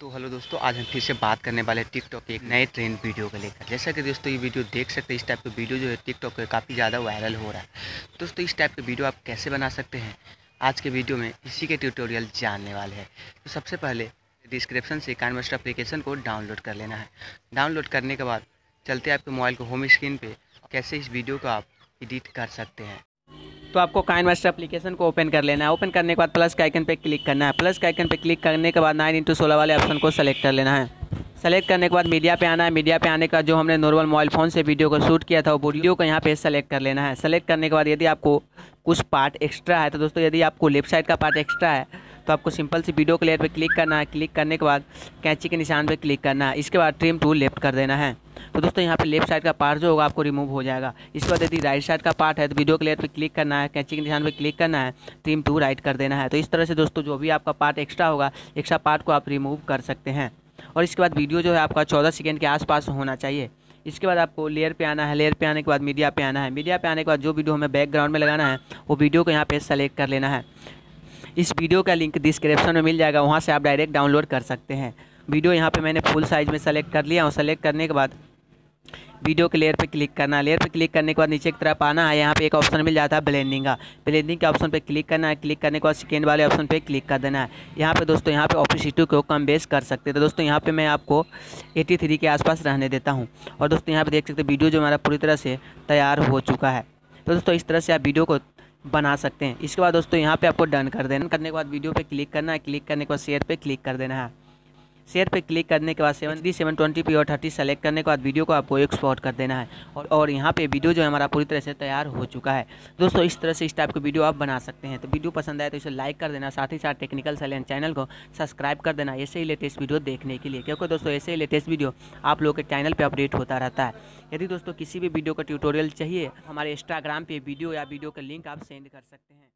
तो हेलो दोस्तों, आज हम फिर से बात करने वाले टिकटॉक के एक नए ट्रेंड वीडियो को लेकर। जैसा कि दोस्तों, ये वीडियो देख सकते हैं, इस टाइप का वीडियो जो है टिकटॉक पे काफ़ी ज़्यादा वायरल हो रहा है। दोस्तों, इस टाइप के वीडियो आप कैसे बना सकते हैं? आज के वीडियो में इसी के ट्यूटोरियल जानने वाले हैं। तो सबसे पहले डिस्क्रिप्शन से कानमस्टर अप्लीकेशन को डाउनलोड कर लेना है। डाउनलोड करने के बाद चलते आपके मोबाइल को होम स्क्रीन पर कैसे इस वीडियो को आप एडिट कर सकते हैं? तो आपको काइन मास्टर अपलीकेशन को ओपन कर लेना है। ओपन करने के बाद प्लस के आइकन पर क्लिक करना है। प्लस के आइकन पर क्लिक करने के बाद नाइन इंटू सोलह वाले ऑप्शन को सेलेक्ट कर लेना है। सेलेक्ट करने के बाद मीडिया पे आना है। मीडिया पे आने का जो हमने नॉर्मल मोबाइल फ़ोन से वीडियो को शूट किया था, वो वीडियो को यहाँ पे सेलेक्ट कर लेना है। सेलेक्ट करने के बाद यदि आपको कुछ पार्ट एक्स्ट्रा है तो दोस्तों यदि आपको लेफ़्ट साइड का पार्ट एक्स्ट्रा है तो आपको सिंपल सी वीडियो क्लियर पर क्लिक करना है। क्लिक करने के बाद कैंची के निशान पर क्लिक करना है। इसके बाद ट्रिम टू लेफ़्ट कर देना है। तो दोस्तों, यहाँ पे लेफ़्ट साइड का पार्ट जो होगा आपको रिमूव हो जाएगा। इसके बाद यदि राइट साइड का पार्ट है तो वीडियो क्लियर पर क्लिक करना है। कैंची के निशान पर क्लिक करना है। ट्रिम टू राइट कर देना है। तो इस तरह से दोस्तों, जो भी आपका पार्ट एक्स्ट्रा होगा, एक्स्ट्रा पार्ट को आप रिमूव कर सकते हैं। और इसके बाद वीडियो जो है आपका चौदह सेकेंड के आसपास होना चाहिए। इसके बाद आपको लेयर पे आना है। लेयर पे आने के बाद मीडिया पे आना है। मीडिया पे आने के बाद जो वीडियो हमें बैकग्राउंड में लगाना है, वो वीडियो को यहाँ पे सेलेक्ट कर लेना है। इस वीडियो का लिंक डिस्क्रिप्शन में मिल जाएगा, वहाँ से आप डायरेक्ट डाउनलोड कर सकते हैं। वीडियो यहाँ पे मैंने फुल साइज़ में सेलेक्ट कर लिया और सेलेक्ट करने के बाद वीडियो के लेयर पे क्लिक करना। लेयर पे क्लिक करने के बाद नीचे की तरफ़ आना है, यहाँ पे एक ऑप्शन मिल जाता है ब्लेंडिंग का। ब्लेंडिंग के ऑप्शन पे क्लिक करना है क्लिक करने के बाद सेकेंड वाले ऑप्शन पे क्लिक कर देना है। यहाँ पे दोस्तों, यहाँ पे ऑफिसिटी को कम बेस कर सकते तो दोस्तों, यहाँ पे मैं आपको 83 के आसपास रहने देता हूँ। और दोस्तों, यहाँ पर देख सकते वीडियो जो हमारा पूरी तरह से तैयार हो चुका है। तो दोस्तों, इस तरह से आप वीडियो को बना सकते हैं। इसके बाद दोस्तों, यहाँ पे आपको डन कर देना। करने के बाद वीडियो पे क्लिक करना है क्लिक करने के बाद शेयर पे क्लिक कर देना। है शेयर पे क्लिक करने के बाद seven D, seven twenty P और थर्टी सेलेक्ट करने के बाद वीडियो को आपको एक्सपोर्ट कर देना है। और और यहाँ पे वीडियो जो है हमारा पूरी तरह से तैयार हो चुका है। दोस्तों, इस तरह से इस टाइप की वीडियो आप बना सकते हैं। तो वीडियो पसंद आए तो इसे लाइक कर देना, साथ ही साथ टेक्निकल सैलेंट चैनल को सब्सक्राइब कर देना, ऐसे ही लेटेस्ट वीडियो देखने के लिए। क्योंकि दोस्तों, ऐसे ही लेटेस्ट वीडियो आप लोग के चैनल पर अपडेट होता रहता है। यदि दोस्तों किसी भी वीडियो का ट्यूटोरियल चाहिए, हमारे इंस्टाग्राम पर वीडियो या वीडियो का लिंक आप सेंड कर सकते हैं।